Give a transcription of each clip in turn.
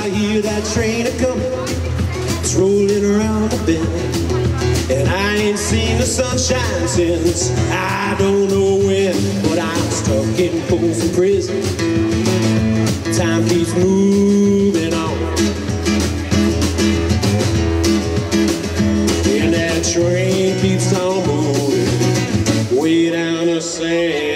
I hear that train a coming. It's rolling around the bend. And I ain't seen the sunshine since I don't know when. But I'm stuck in Folsom Prison. Time keeps moving on. And that train keeps on moving way down to San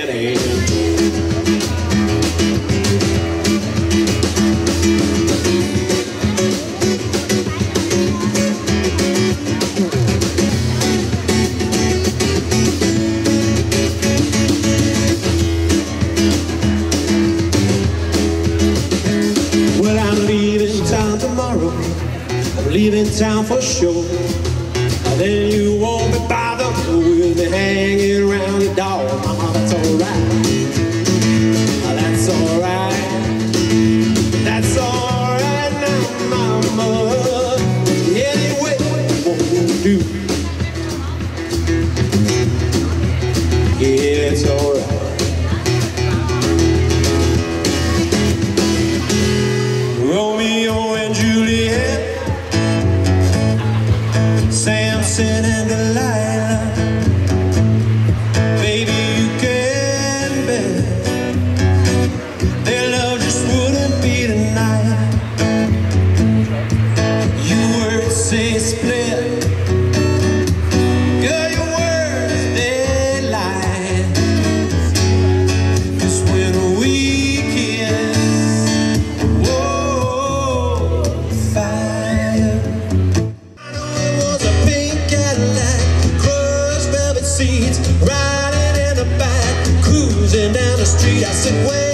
leaving town for sure. Then you won't be bothered with me hanging around your door. Mama, that's alright. That's alright. That's alright now, mama. Anyway, won't do. It's alright. Romeo and Juliet, Samson and Delilah Baby, you can bet. Their love just wouldn't be denied. the street, I said, wait.